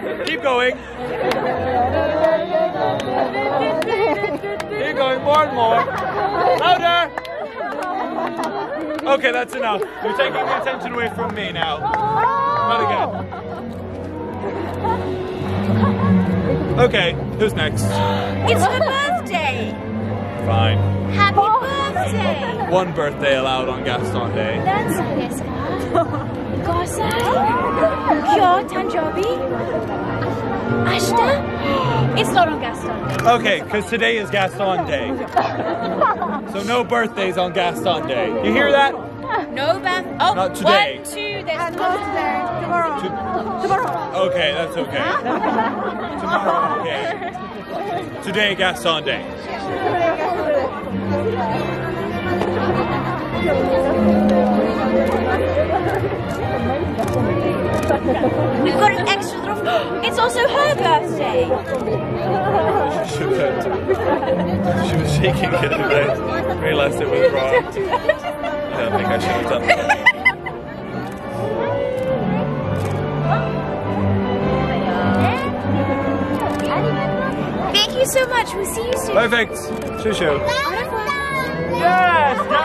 Keep going. Keep going, more and more. Louder! Okay, that's enough. You're taking the attention away from me now. Not again. Okay, who's next? It's her birthday! Fine. Happy birthday! One birthday allowed on Gaston Day. That's a Gaston. Gaston? Tanjabi? Ashta? It's not on Gaston. Okay, because today is Gaston Day. so no birthdays on Gaston Day. You hear that? No birth. Oh, not today. One, two, there's no today. Tomorrow. To tomorrow. Okay, that's okay. tomorrow, okay. Today, Gaston Day. We've got an extra little. It's also her birthday. she was shaking it and I realized it was wrong. I don't think I should have done that. Thank you so much. We'll see you soon. Perfect. Shoo shoo. Yes.